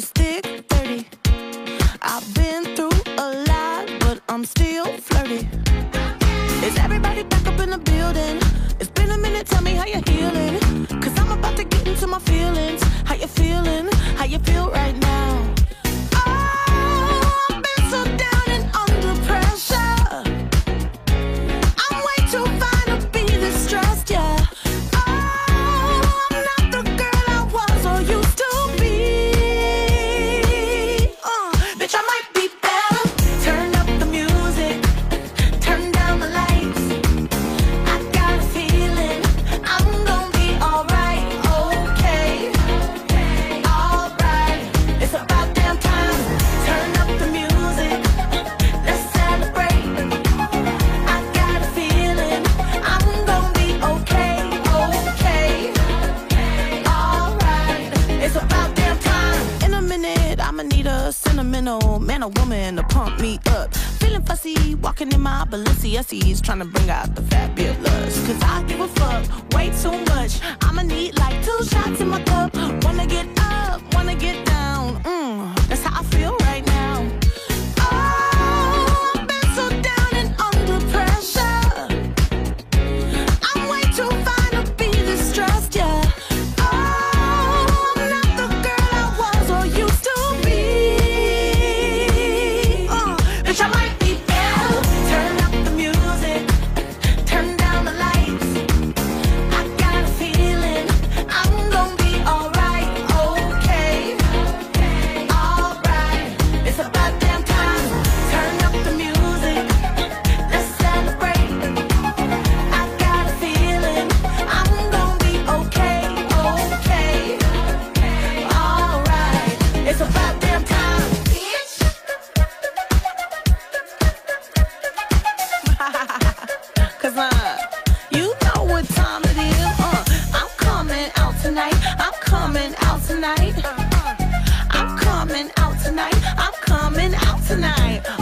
is thick, dirty. I've been through a lot, but I'm still flirty. Is everybody back up in the building? It's been a minute, tell me how you're healing. Cause I'm about to get into my feelings. How you feeling? How you feel right a sentimental man or woman to pump me up. Feeling fussy, walking in my Balenciagas, trying to bring out the fabulous. Cause I give a fuck way too much. I'ma need tonight. I'm coming out tonight. I'm coming out tonight.